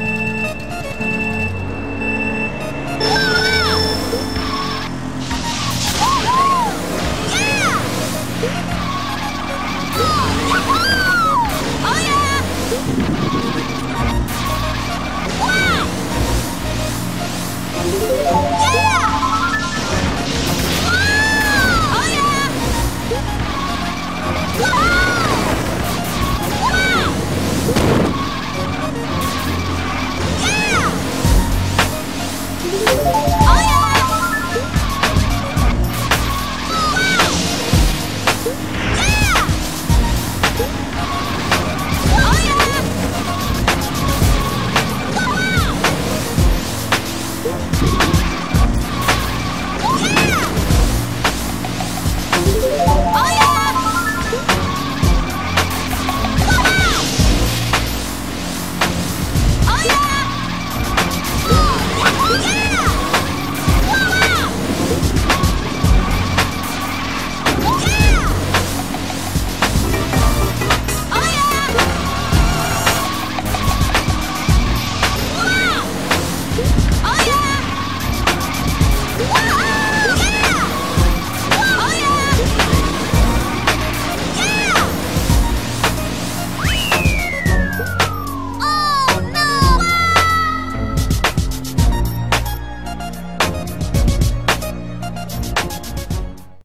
Música